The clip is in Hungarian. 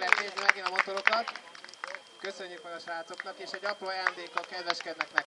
meglepnézni megint a motorokat. Köszönjük meg a srácoknak, és egy apró ajándékkal kedveskednek nektek.